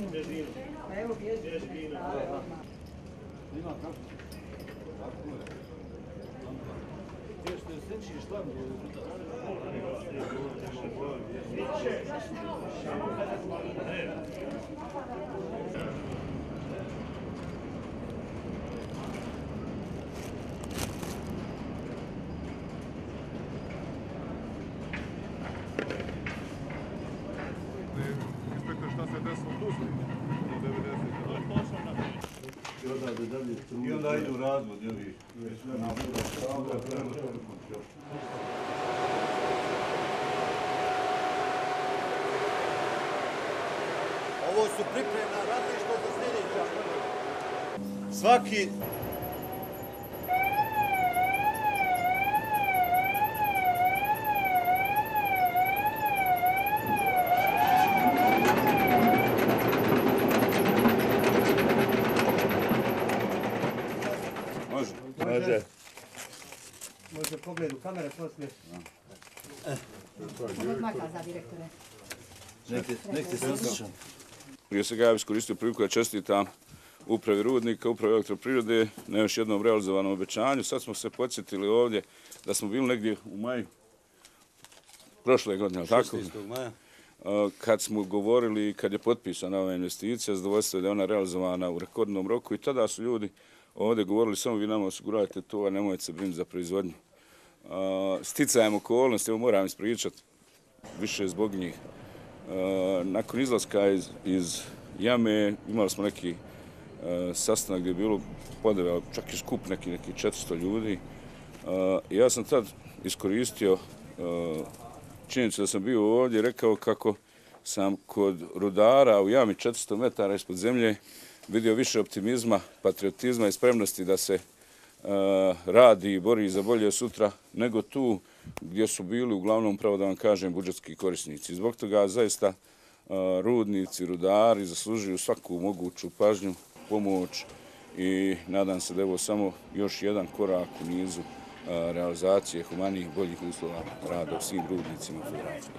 Evo, bježi. Inspektor, Do 90. I onda idu razvod, jel? Ovo su pripremna radništva za sljedeća. Svaki Može. Može. Pogled u kamere poslije. Odmaka za direktore. Nek ti se osjećam. Prije svega ja bih iskoristio priliku da čestitam upravi Rudnika, upravi elektroprirode na još jednom realizovanom obećanju. Sad smo se podsjetili ovdje da smo bili negdje u maju prošle godine, tako? 16. maja. Kad smo govorili, kad je potpisana ova investicija, zadovoljstvo je da je ona realizovana u rekordnom roku i tada su ljudi ovdje govorili samo vi nama osiguravajte to, a nemojte se brinuti za proizvodnju. Sticajem okolnosti, evo moram ispričati, više zbog njih. Nakon izlaska iz, iz jame imali smo neki sastanak gdje je bilo podeve, čak i skup neki, neki 400 ljudi. Ja sam tad iskoristio činjenicu da sam bio ovdje i rekao kako sam kod rudara u jami 400 metara ispod zemlje vidio više optimizma, patriotizma i spremnosti da se uh, radi i bori za bolje sutra nego tu gdje su bili uglavnom, pravo da vam kažem, budžetski korisnici. Zbog toga zaista uh, rudnici, rudari zaslužuju svaku moguću pažnju, pomoć i nadam se da je ovo samo još jedan korak u nizu e, realizacije humanijih, boljih uslova rada u svim rudnicima Federacije.